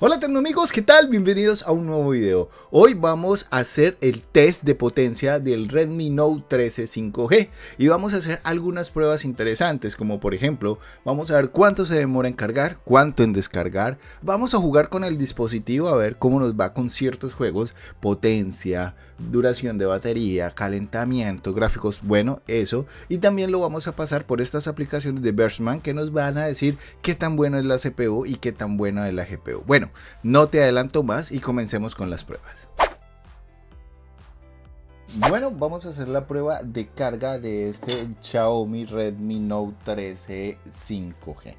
Hola amigos, ¿qué tal? Bienvenidos a un nuevo video. Hoy vamos a hacer el test de potencia del Redmi Note 13 5G y vamos a hacer algunas pruebas interesantes como por ejemplo, vamos a ver cuánto se demora en cargar, cuánto en descargar, vamos a jugar con el dispositivo a ver cómo nos va con ciertos juegos, potencia, duración de batería, calentamiento, gráficos, bueno, eso y también lo vamos a pasar por estas aplicaciones de Bershman que nos van a decir qué tan buena es la CPU y qué tan buena es la GPU. Bueno, no te adelanto más y comencemos con las pruebas. Bueno, vamos a hacer la prueba de carga de este Xiaomi Redmi Note 13 5G.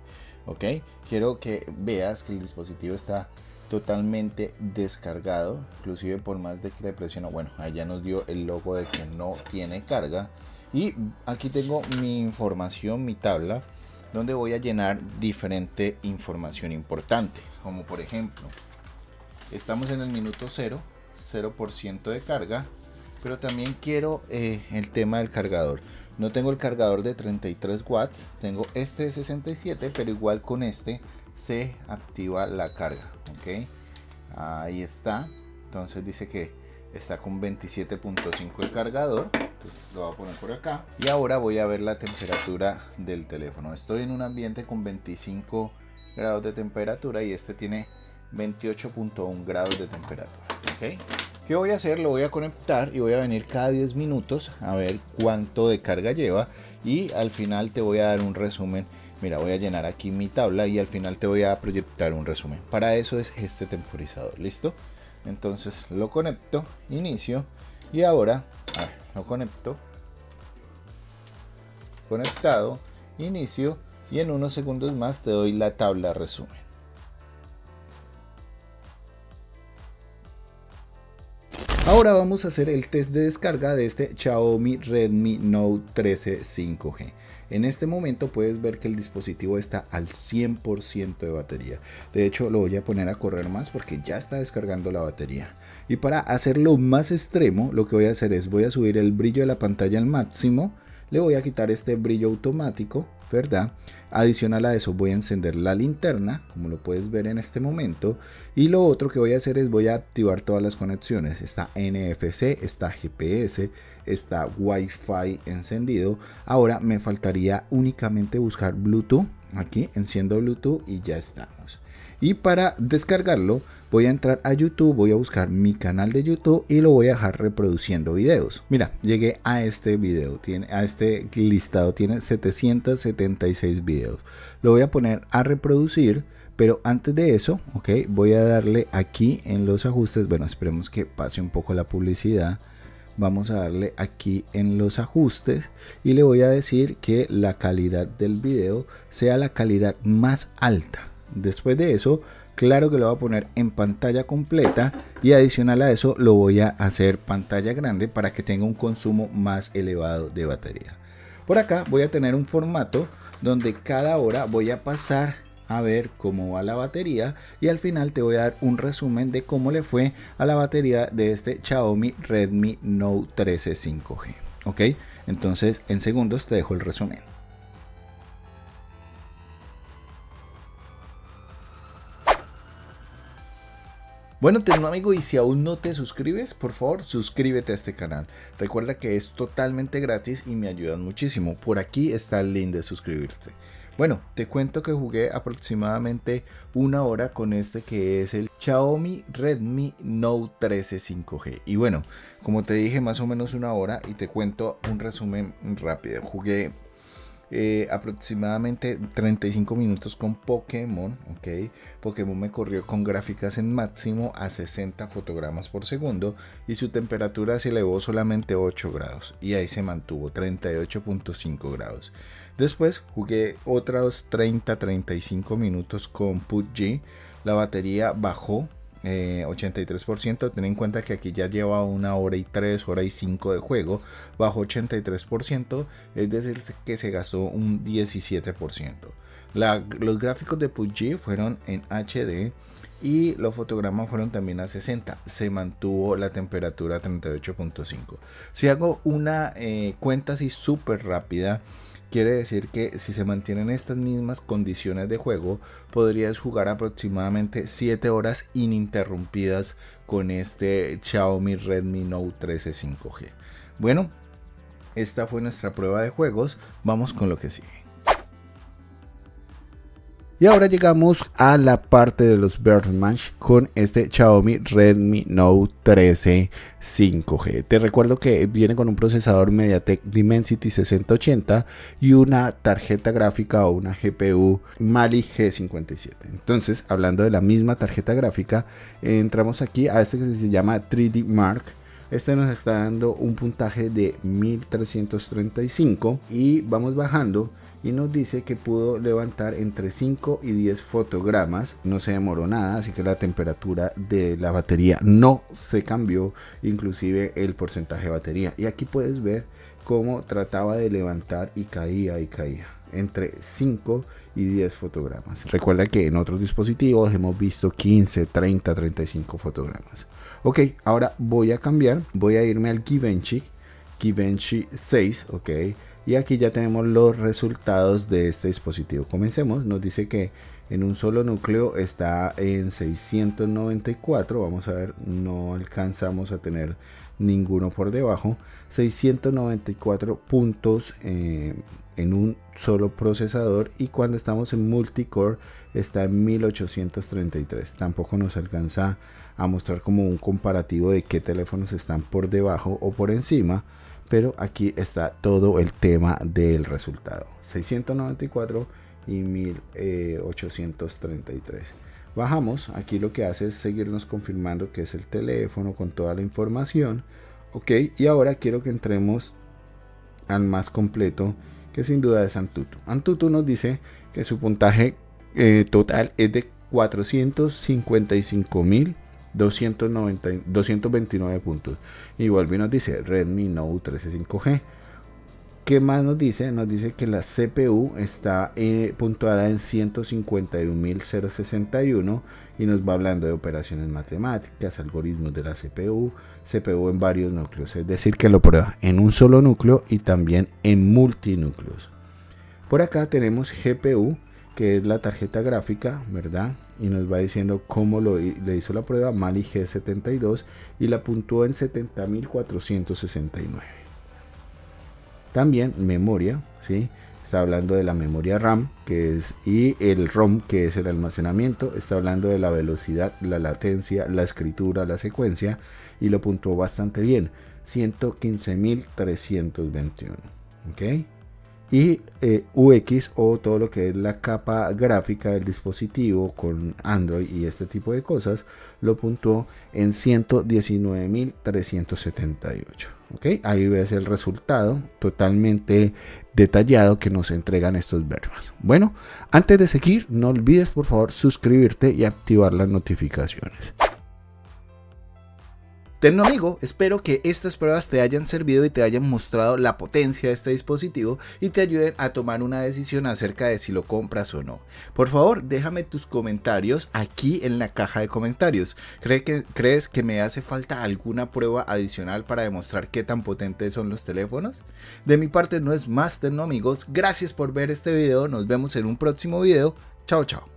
Ok, quiero que veas que el dispositivo está totalmente descargado, inclusive por más de que le presiono, bueno, allá nos dio el logo de que no tiene carga. Y aquí tengo mi información, mi tabla, donde voy a llenar diferente información importante, como por ejemplo, estamos en el minuto 0, 0% de carga, pero también quiero eh, el tema del cargador. No tengo el cargador de 33 watts, tengo este de 67, pero igual con este se activa la carga, ok, ahí está, entonces dice que está con 27.5 el cargador lo voy a poner por acá y ahora voy a ver la temperatura del teléfono estoy en un ambiente con 25 grados de temperatura y este tiene 28.1 grados de temperatura ok ¿Qué voy a hacer? Lo voy a conectar y voy a venir cada 10 minutos a ver cuánto de carga lleva y al final te voy a dar un resumen. Mira, voy a llenar aquí mi tabla y al final te voy a proyectar un resumen. Para eso es este temporizador, ¿listo? Entonces lo conecto, inicio y ahora lo conecto. Conectado, inicio y en unos segundos más te doy la tabla resumen. Ahora vamos a hacer el test de descarga de este Xiaomi Redmi Note 13 5G. En este momento puedes ver que el dispositivo está al 100% de batería. De hecho lo voy a poner a correr más porque ya está descargando la batería. Y para hacerlo más extremo lo que voy a hacer es voy a subir el brillo de la pantalla al máximo. Le voy a quitar este brillo automático ¿verdad? Adicional a eso voy a encender la linterna, como lo puedes ver en este momento. Y lo otro que voy a hacer es voy a activar todas las conexiones. Está NFC, está GPS, está Wi-Fi encendido. Ahora me faltaría únicamente buscar Bluetooth. Aquí enciendo Bluetooth y ya estamos. Y para descargarlo voy a entrar a YouTube, voy a buscar mi canal de YouTube y lo voy a dejar reproduciendo videos. Mira, llegué a este video, tiene, a este listado, tiene 776 videos. Lo voy a poner a reproducir. Pero antes de eso, ok, voy a darle aquí en los ajustes. Bueno, esperemos que pase un poco la publicidad. Vamos a darle aquí en los ajustes y le voy a decir que la calidad del video sea la calidad más alta. Después de eso, claro que lo voy a poner en pantalla completa y adicional a eso lo voy a hacer pantalla grande para que tenga un consumo más elevado de batería. Por acá voy a tener un formato donde cada hora voy a pasar a ver cómo va la batería y al final te voy a dar un resumen de cómo le fue a la batería de este Xiaomi Redmi Note 13 5G. Ok, entonces en segundos te dejo el resumen. Bueno, un amigo, y si aún no te suscribes, por favor, suscríbete a este canal. Recuerda que es totalmente gratis y me ayudan muchísimo. Por aquí está el link de suscribirte. Bueno, te cuento que jugué aproximadamente una hora con este que es el Xiaomi Redmi Note 13 5G. Y bueno, como te dije, más o menos una hora y te cuento un resumen rápido. Jugué eh, aproximadamente 35 minutos con Pokémon, ok. Pokémon me corrió con gráficas en máximo a 60 fotogramas por segundo y su temperatura se elevó solamente 8 grados y ahí se mantuvo 38.5 grados. Después jugué otros 30-35 minutos con PUBG. La batería bajó 83%. Eh, ten en cuenta que aquí ya lleva una hora y 3, hora y 5 de juego, bajo 83%, es decir, que se gastó un 17%. los gráficos de PUBG fueron en HD y los fotogramas fueron también a 60. Se mantuvo la temperatura a 38.5. Si hago una eh, cuenta así súper rápida, Quiere decir que si se mantienen estas mismas condiciones de juego, podrías jugar aproximadamente 7 horas ininterrumpidas con este Xiaomi Redmi Note 13 5G. Bueno, esta fue nuestra prueba de juegos. Vamos con lo que sigue. Y ahora llegamos a la parte de los Birdmatch con este Xiaomi Redmi Note 13 5G. Te recuerdo que viene con un procesador MediaTek Dimensity 6080 y una tarjeta gráfica o una GPU Mali G57. Entonces, hablando de la misma tarjeta gráfica, entramos aquí a este que se llama 3D Mark. Este nos está dando un puntaje de 1335 y vamos bajando y nos dice que pudo levantar entre 5 y 10 fotogramas. No se demoró nada, así que la temperatura de la batería no se cambió, inclusive el porcentaje de batería. Y aquí puedes ver cómo trataba de levantar y caía y caía entre 5 y 10 fotogramas. Recuerda que en otros dispositivos hemos visto 15, 30, 35 fotogramas. Ok, ahora voy a cambiar, voy a irme al Givenchy, Givenchy 6, ok y aquí ya tenemos los resultados de este dispositivo. Comencemos, nos dice que en un solo núcleo está en 694. Vamos a ver, no alcanzamos a tener ninguno por debajo. 694 puntos eh, en un solo procesador y cuando estamos en multicore está en 1833. Tampoco nos alcanza a mostrar como un comparativo de qué teléfonos están por debajo o por encima pero aquí está todo el tema del resultado. 694 y 1833 bajamos. Aquí lo que hace es seguirnos confirmando que es el teléfono con toda la información. Ok y ahora quiero que entremos al más completo que sin duda es Antutu. Antutu nos dice que su puntaje eh, total es de 455 mil 290, 229 puntos. Igual nos dice Redmi Note 13 5G. ¿Qué más nos dice? Nos dice que la CPU está eh, puntuada en 151.061 y nos va hablando de operaciones matemáticas, algoritmos de la CPU, CPU en varios núcleos, es decir, que lo prueba en un solo núcleo y también en multinúcleos. Por acá tenemos GPU, que es la tarjeta gráfica, ¿verdad? Y nos va diciendo cómo lo, le hizo la prueba Mali G72 y la puntuó en 70.469. También memoria, ¿sí? Está hablando de la memoria RAM que es, y el ROM, que es el almacenamiento. Está hablando de la velocidad, la latencia, la escritura, la secuencia. Y lo puntuó bastante bien. 115.321. ¿Ok? Y eh, UX o todo lo que es la capa gráfica del dispositivo con Android y este tipo de cosas lo puntuó en 119.378 ok ahí ves el resultado totalmente detallado que nos entregan estos verbos bueno antes de seguir no olvides por favor suscribirte y activar las notificaciones Tenlo amigo, espero que estas pruebas te hayan servido y te hayan mostrado la potencia de este dispositivo y te ayuden a tomar una decisión acerca de si lo compras o no. Por favor, déjame tus comentarios aquí en la caja de comentarios. que, ¿Crees que me hace falta alguna prueba adicional para demostrar qué tan potentes son los teléfonos? De mi parte no es más, Tenlo amigos. Gracias por ver este video, nos vemos en un próximo video. Chao, chao.